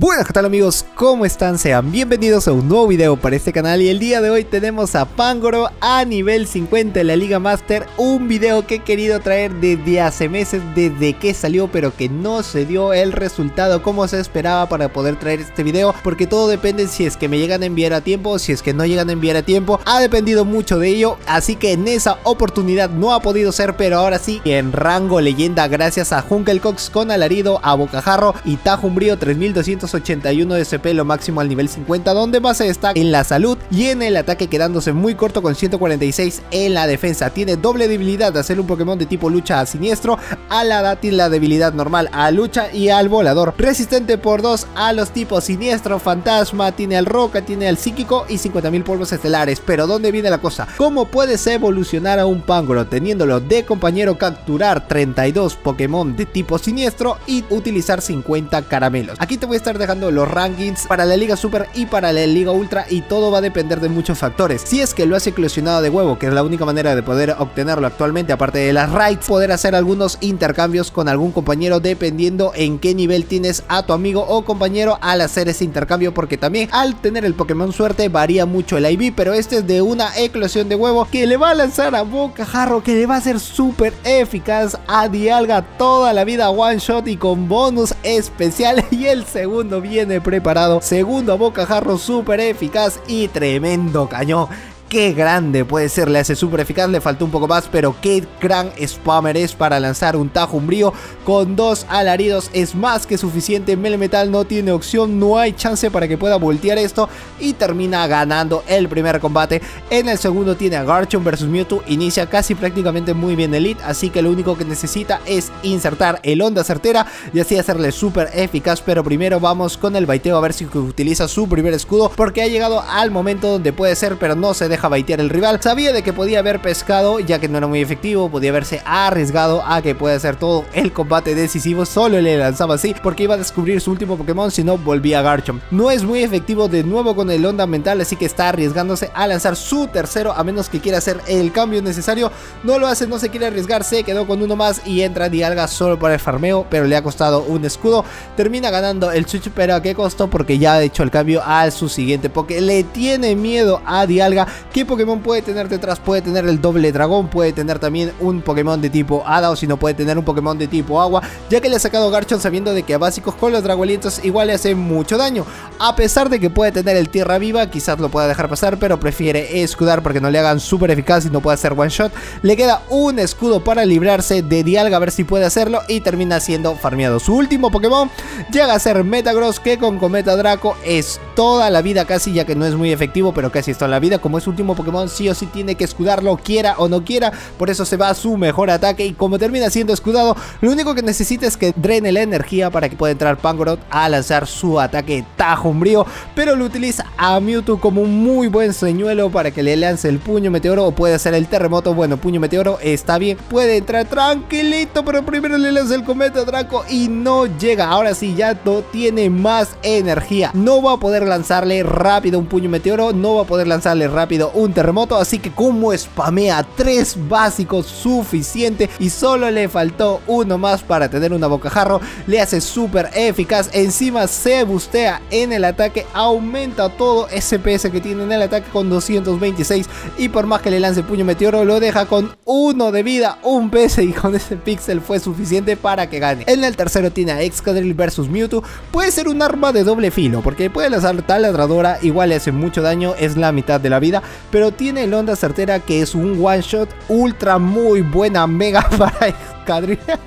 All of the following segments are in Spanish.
Buenas, ¿qué tal amigos? ¿Cómo están? Sean bienvenidos a un nuevo video para este canal y el día de hoy tenemos a Pangoro a nivel 50 en la Liga Master Un video que he querido traer desde hace meses, desde que salió pero que no se dio el resultado como se esperaba para poder traer este video Porque todo depende si es que me llegan a enviar a tiempo si es que no llegan a enviar a tiempo Ha dependido mucho de ello, así que en esa oportunidad no ha podido ser pero ahora sí En rango leyenda gracias a Cox con alarido, a Bocajarro y Tajumbrío 3200 81 de SP lo máximo al nivel 50 donde más se destaca en la salud y en el ataque quedándose muy corto con 146 en la defensa. Tiene doble debilidad de hacer un Pokémon de tipo lucha a siniestro, Alada tiene la debilidad normal a lucha y al volador. Resistente por 2 a los tipos siniestro, fantasma, tiene al roca, tiene al psíquico y 50.000 polvos estelares. Pero ¿dónde viene la cosa? ¿Cómo puedes evolucionar a un Pangoro teniéndolo de compañero capturar 32 Pokémon de tipo siniestro y utilizar 50 caramelos? Aquí te voy a estar dejando los rankings para la Liga Super y para la Liga Ultra y todo va a depender de muchos factores. Si es que lo hace eclosionado de huevo, que es la única manera de poder obtenerlo actualmente, aparte de las raids, poder hacer algunos intercambios con algún compañero dependiendo en qué nivel tienes a tu amigo o compañero al hacer ese intercambio, porque también al tener el Pokémon suerte varía mucho el IV, pero este es de una eclosión de huevo que le va a lanzar a Boca Jarro, que le va a ser súper eficaz a Dialga toda la vida one shot y con bonus especial y el segundo viene preparado. Segundo bocajarro súper eficaz y tremendo cañón qué grande puede ser, le hace súper eficaz, le faltó un poco más, pero qué gran spammer es para lanzar un tajo umbrío con dos alaridos, es más que suficiente, Melemetal no tiene opción, no hay chance para que pueda voltear esto y termina ganando el primer combate, en el segundo tiene a Garchomp versus Mewtwo, inicia casi prácticamente muy bien Elite, así que lo único que necesita es insertar el onda certera y así hacerle súper eficaz, pero primero vamos con el baiteo a ver si utiliza su primer escudo, porque ha llegado al momento donde puede ser, pero no se deja deja baitear el rival. Sabía de que podía haber pescado, ya que no era muy efectivo, podía haberse arriesgado a que pueda hacer todo el combate decisivo, solo le lanzaba así, porque iba a descubrir su último Pokémon, si no volvía a Garchomp. No es muy efectivo de nuevo con el onda mental, así que está arriesgándose a lanzar su tercero, a menos que quiera hacer el cambio necesario. No lo hace, no se quiere arriesgar, se quedó con uno más y entra Dialga solo para el farmeo, pero le ha costado un escudo. Termina ganando el Switch, pero ¿a qué costó? Porque ya ha hecho el cambio a su siguiente Poké. Le tiene miedo a Dialga ¿Qué Pokémon puede tener detrás? Puede tener el doble dragón, puede tener también un Pokémon de tipo Hada o si no puede tener un Pokémon de tipo agua, ya que le ha sacado Garchomp sabiendo de que a básicos con los draguelitos igual le hace mucho daño. A pesar de que puede tener el tierra viva, quizás lo pueda dejar pasar, pero prefiere escudar porque no le hagan súper eficaz y no puede hacer one shot. Le queda un escudo para librarse de Dialga a ver si puede hacerlo y termina siendo farmeado. Su último Pokémon llega a ser Metagross que con Cometa Draco es toda la vida casi, ya que no es muy efectivo, pero casi es toda la vida como es último Pokémon sí o sí tiene que escudarlo, quiera o no quiera. Por eso se va a su mejor ataque. Y como termina siendo escudado, lo único que necesita es que drene la energía para que pueda entrar Pangoroth a lanzar su ataque Tajo Umbrío. Pero lo utiliza a Mewtwo como un muy buen señuelo para que le lance el puño meteoro o puede hacer el terremoto. Bueno, puño meteoro está bien, puede entrar tranquilito, pero primero le lanza el cometa Draco y no llega. Ahora sí, ya no tiene más energía. No va a poder lanzarle rápido un puño meteoro, no va a poder lanzarle rápido un terremoto, así que como spamea tres básicos suficiente y solo le faltó uno más para tener una bocajarro, le hace súper eficaz, encima se bustea en el ataque, aumenta todo SPS que tiene en el ataque con 226 y por más que le lance puño meteoro lo deja con uno de vida, un PS y con ese pixel fue suficiente para que gane. En el tercero tiene a Excadrill versus Mewtwo, puede ser un arma de doble filo porque puede lanzar taladradora, igual le hace mucho daño, es la mitad de la vida, pero tiene el onda certera que es un one shot ultra muy buena, mega para escadrilla.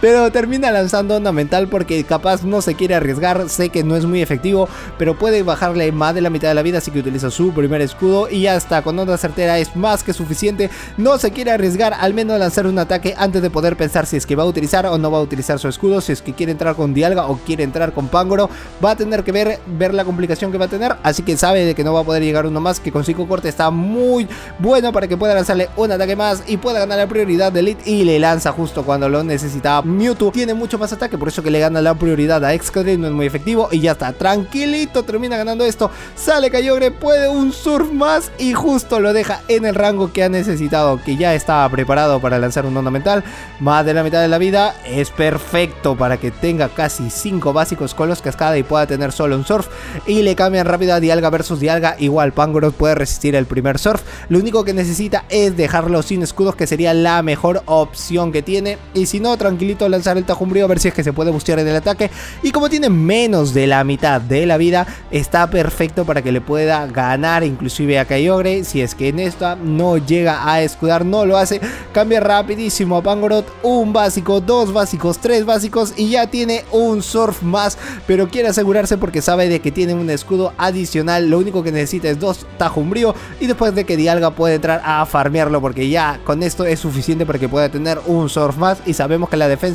Pero termina lanzando onda mental porque capaz no se quiere arriesgar, sé que no es muy efectivo, pero puede bajarle más de la mitad de la vida, así que utiliza su primer escudo y ya está, con onda certera es más que suficiente, no se quiere arriesgar, al menos lanzar un ataque antes de poder pensar si es que va a utilizar o no va a utilizar su escudo, si es que quiere entrar con Dialga o quiere entrar con Pangoro, va a tener que ver, ver la complicación que va a tener, así que sabe de que no va a poder llegar uno más, que con 5 cortes está muy bueno para que pueda lanzarle un ataque más y pueda ganar la prioridad de Elite y le lanza justo cuando lo necesitaba Mewtwo tiene mucho más ataque, por eso que le gana la prioridad a Excadrill, no es muy efectivo y ya está, tranquilito, termina ganando esto, sale Kyogre, puede un surf más y justo lo deja en el rango que ha necesitado, que ya estaba preparado para lanzar un onda mental, más de la mitad de la vida, es perfecto para que tenga casi 5 básicos con los cascada y pueda tener solo un surf y le cambian rápido a Dialga versus Dialga, igual Pangoroth puede resistir el primer surf, lo único que necesita es dejarlo sin escudos que sería la mejor opción que tiene y si no tranquilito lanzar el tajumbrío a ver si es que se puede bustear en el ataque. Y como tiene menos de la mitad de la vida está perfecto para que le pueda ganar inclusive a Kyogre. Si es que en esta no llega a escudar no lo hace. Cambia rapidísimo a Pangoroth un básico dos básicos tres básicos y ya tiene un surf más. Pero quiere asegurarse porque sabe de que tiene un escudo adicional. Lo único que necesita es dos tajumbrío y después de que Dialga puede entrar a farmearlo porque ya con esto es suficiente para que pueda tener un surf más. Y sabemos que la defensa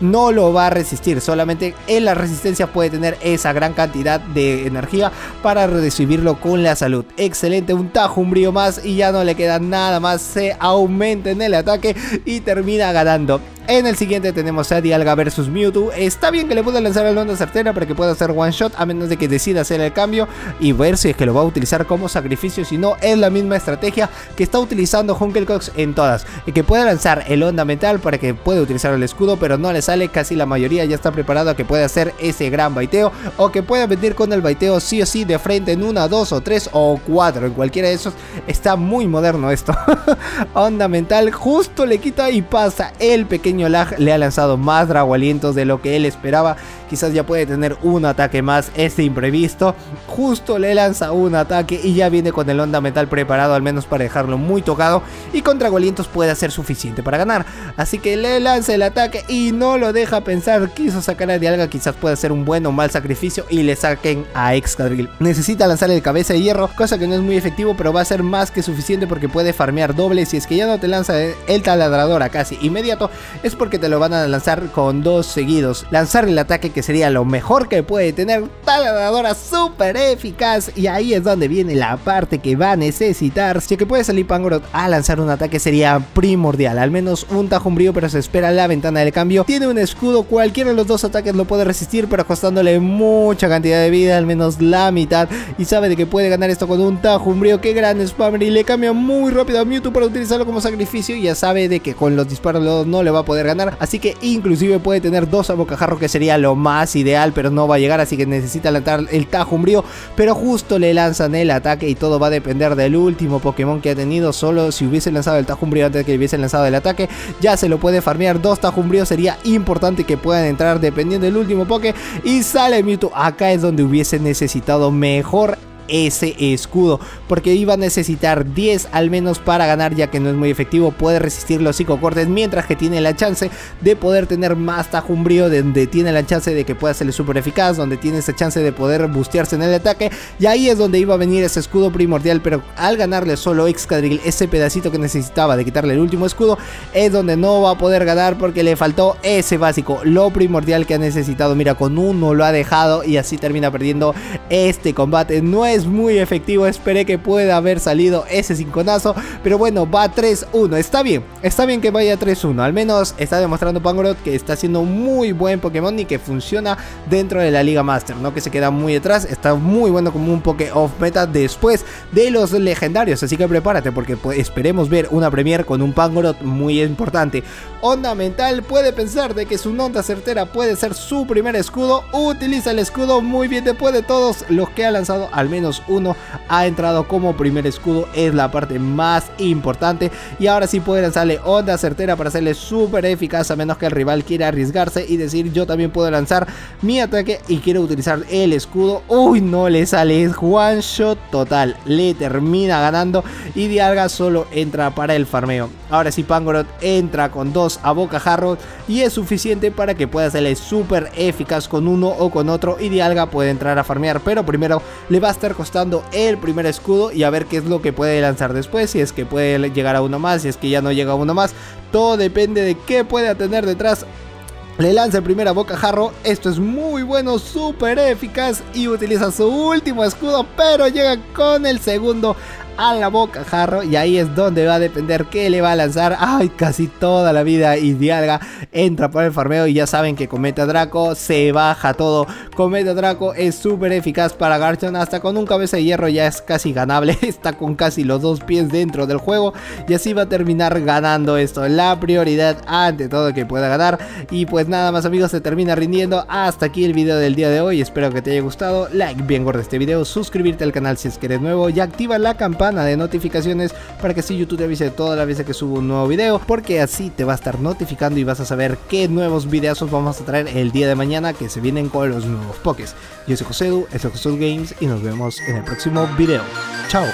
no lo va a resistir solamente en la resistencia puede tener esa gran cantidad de energía para recibirlo con la salud. Excelente un tajumbrío más y ya no le queda nada más se aumenta en el ataque y termina ganando en el siguiente tenemos a Dialga versus Mewtwo. Está bien que le pueda lanzar el onda certera para que pueda hacer one shot a menos de que decida hacer el cambio y ver si es que lo va a utilizar como sacrificio. Si no, es la misma estrategia que está utilizando Hunkelcox en todas. Y que pueda lanzar el onda mental para que pueda utilizar el escudo, pero no le sale. Casi la mayoría ya está preparado a que pueda hacer ese gran baiteo o que pueda venir con el baiteo sí o sí de frente en una, dos o tres o cuatro. En cualquiera de esos está muy moderno esto. onda mental justo le quita y pasa el pequeño lag le ha lanzado más Drago Alientos de lo que él esperaba. Quizás ya puede tener un ataque más, este imprevisto. Justo le lanza un ataque y ya viene con el onda metal preparado al menos para dejarlo muy tocado. Y con Drago Alientos puede ser suficiente para ganar. Así que le lanza el ataque y no lo deja pensar. Quiso sacar a Dialga, quizás pueda ser un buen o mal sacrificio y le saquen a Excadrill. Necesita lanzar el cabeza de hierro, cosa que no es muy efectivo, pero va a ser más que suficiente porque puede farmear doble. Si es que ya no te lanza el taladrador a casi inmediato, es porque te lo van a lanzar con dos seguidos. Lanzar el ataque que sería lo mejor que puede tener taladradora súper eficaz y ahí es donde viene la parte que va a necesitar. Si que puede salir Pangoroth a lanzar un ataque sería primordial, al menos un tajumbrío pero se espera la ventana del cambio. Tiene un escudo, cualquiera de los dos ataques lo puede resistir pero costándole mucha cantidad de vida, al menos la mitad y sabe de que puede ganar esto con un tajumbrío. Qué gran spammer y le cambia muy rápido a Mewtwo para utilizarlo como sacrificio y ya sabe de que con los disparos no le va a poder ganar. Así que inclusive puede tener dos a bocajarro que sería lo más ideal, pero no va a llegar. Así que necesita lanzar el tajumbrío. Pero justo le lanzan el ataque y todo va a depender del último Pokémon que ha tenido. Solo si hubiese lanzado el tajumbrío antes de que hubiese lanzado el ataque, ya se lo puede farmear. Dos tajumbríos sería importante que puedan entrar dependiendo del último Poké. Y sale Mewtwo. Acá es donde hubiese necesitado mejor ese escudo porque iba a necesitar 10 al menos para ganar ya que no es muy efectivo puede resistir los psicocortes mientras que tiene la chance de poder tener más tajumbrío donde tiene la chance de que pueda ser súper eficaz donde tiene esa chance de poder bustearse en el ataque y ahí es donde iba a venir ese escudo primordial pero al ganarle solo Excadrill ese pedacito que necesitaba de quitarle el último escudo es donde no va a poder ganar porque le faltó ese básico lo primordial que ha necesitado. Mira con uno lo ha dejado y así termina perdiendo este combate. No es muy efectivo. Esperé que pueda haber salido ese cinconazo. Pero bueno, va 3-1. Está bien. Está bien que vaya 3-1. Al menos está demostrando Pangoroth que está siendo muy buen Pokémon y que funciona dentro de la Liga Master. No que se queda muy detrás. Está muy bueno como un Poké off meta después de los legendarios. Así que prepárate porque pues, esperemos ver una Premier con un Pangoroth muy importante. Onda Mental puede pensar de que su onda certera puede ser su primer escudo. Utiliza el escudo muy bien después de todos los que ha lanzado al menos uno ha entrado como primer escudo, es la parte más importante. Y ahora sí puede lanzarle onda certera para hacerle súper eficaz a menos que el rival quiera arriesgarse y decir yo también puedo lanzar mi ataque y quiero utilizar el escudo. Uy, no le sale, es one shot total, le termina ganando y Dialga solo entra para el farmeo. Ahora sí Pangoroth entra con dos a bocajarro y es suficiente para que pueda hacerle súper eficaz con uno o con otro y Dialga puede entrar a farmear, pero primero le va a estar costando el primer escudo y a ver qué es lo que puede lanzar después, si es que puede llegar a uno más, si es que ya no llega a uno más, todo depende de qué pueda tener detrás. Le lanza el primer a boca jarro, esto es muy bueno, súper eficaz y utiliza su último escudo, pero llega con el segundo a la boca jarro y ahí es donde va a depender qué le va a lanzar. Ay, casi toda la vida y Dialga entra por el farmeo y ya saben que Cometa Draco se baja todo. Cometa Draco es súper eficaz para Garchomp, hasta con un cabeza de hierro ya es casi ganable, está con casi los dos pies dentro del juego y así va a terminar ganando esto. La prioridad ante todo que pueda ganar y pues nada más amigos se termina rindiendo. Hasta aquí el video del día de hoy, espero que te haya gustado. Like bien gordo este video, suscribirte al canal si es que eres nuevo y activa la campana de notificaciones para que si YouTube te avise todas las veces que subo un nuevo video porque así te va a estar notificando y vas a saber qué nuevos videos vamos a traer el día de mañana que se vienen con los nuevos pokés. Yo soy Josedu, esto es José Games y nos vemos en el próximo video. Chao.